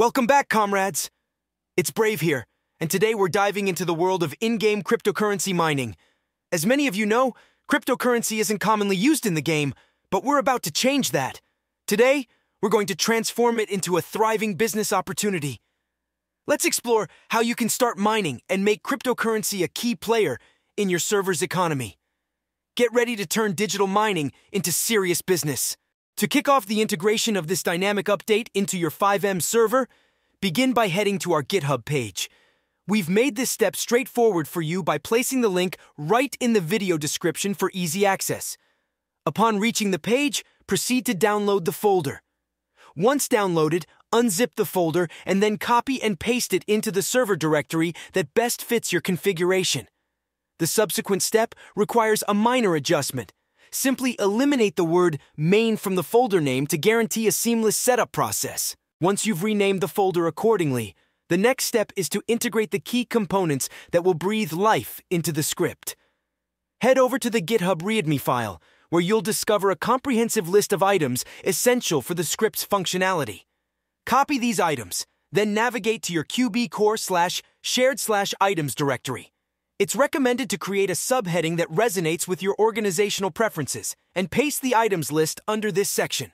Welcome back, comrades! It's Brave here, and today we're diving into the world of in-game cryptocurrency mining. As many of you know, cryptocurrency isn't commonly used in the game, but we're about to change that. Today, we're going to transform it into a thriving business opportunity. Let's explore how you can start mining and make cryptocurrency a key player in your server's economy. Get ready to turn digital mining into serious business. To kick off the integration of this dynamic update into your FiveM server, begin by heading to our GitHub page. We've made this step straightforward for you by placing the link right in the video description for easy access. Upon reaching the page, proceed to download the folder. Once downloaded, unzip the folder and then copy and paste it into the server directory that best fits your configuration. The subsequent step requires a minor adjustment, simply eliminate the word main from the folder name to guarantee a seamless setup process. Once you've renamed the folder accordingly, the next step is to integrate the key components that will breathe life into the script. Head over to the GitHub README file, where you'll discover a comprehensive list of items essential for the script's functionality. Copy these items, then navigate to your QB core slash shared slash items directory. It's recommended to create a subheading that resonates with your organizational preferences and paste the items list under this section.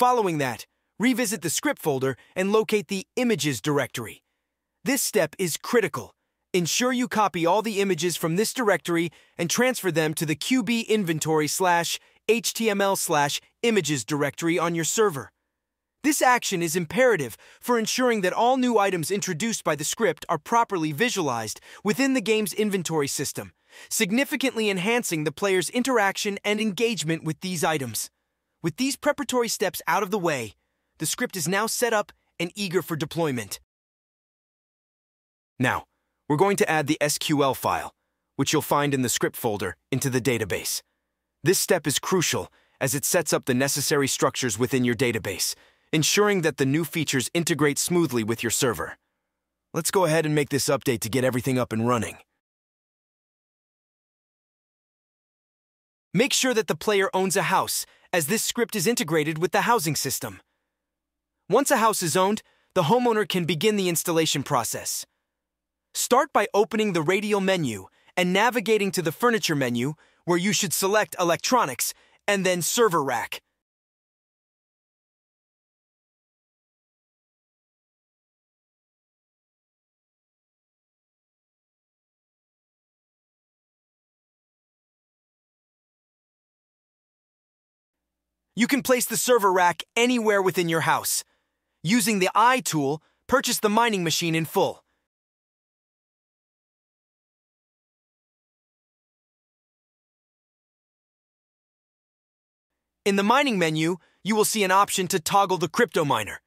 Following that, revisit the script folder and locate the Images directory. This step is critical. Ensure you copy all the images from this directory and transfer them to the QB inventory slash HTML slash images directory on your server. This action is imperative for ensuring that all new items introduced by the script are properly visualized within the game's inventory system, significantly enhancing the player's interaction and engagement with these items. With these preparatory steps out of the way, the script is now set up and eager for deployment. Now, we're going to add the SQL file, which you'll find in the script folder, into the database. This step is crucial as it sets up the necessary structures within your database, ensuring that the new features integrate smoothly with your server. Let's go ahead and make this update to get everything up and running. Make sure that the player owns a house, as this script is integrated with the housing system. Once a house is owned, the homeowner can begin the installation process. Start by opening the radial menu and navigating to the furniture menu, where you should select electronics and then server rack. You can place the server rack anywhere within your house. Using the eye tool, purchase the mining machine in full. In the mining menu, you will see an option to toggle the crypto miner.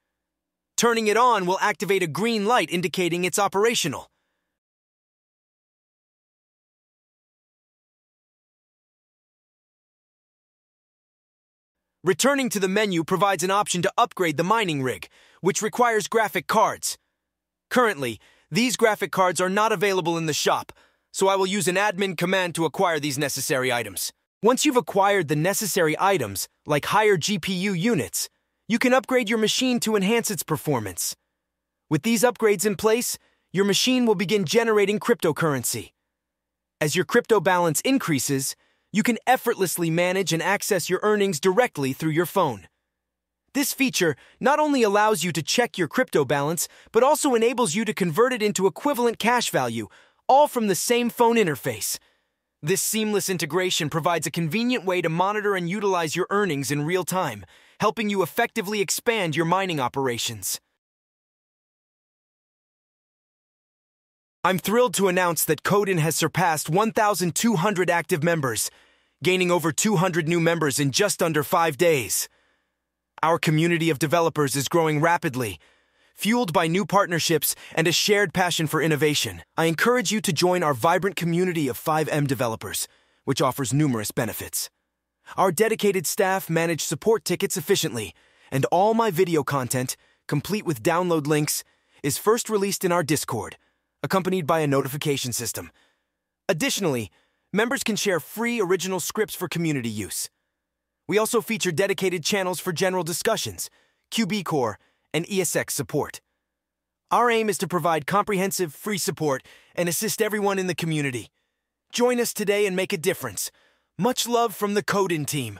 Turning it on will activate a green light indicating it's operational. Returning to the menu provides an option to upgrade the mining rig, which requires graphic cards. Currently, these graphic cards are not available in the shop, so I will use an admin command to acquire these necessary items. Once you've acquired the necessary items, like higher GPU units, you can upgrade your machine to enhance its performance. With these upgrades in place, your machine will begin generating cryptocurrency. As your crypto balance increases, you can effortlessly manage and access your earnings directly through your phone. This feature not only allows you to check your crypto balance, but also enables you to convert it into equivalent cash value, all from the same phone interface. This seamless integration provides a convenient way to monitor and utilize your earnings in real time, helping you effectively expand your mining operations. I'm thrilled to announce that Coden has surpassed 1,200 active members, gaining over 200 new members in just under five days. Our community of developers is growing rapidly. Fueled by new partnerships and a shared passion for innovation, I encourage you to join our vibrant community of FiveM developers, which offers numerous benefits. Our dedicated staff manage support tickets efficiently, and all my video content, complete with download links, is first released in our Discord, accompanied by a notification system. Additionally, members can share free original scripts for community use. We also feature dedicated channels for general discussions, QB Core, and ESX support. Our aim is to provide comprehensive, free support and assist everyone in the community. Join us today and make a difference. Much love from the Codin team.